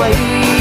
place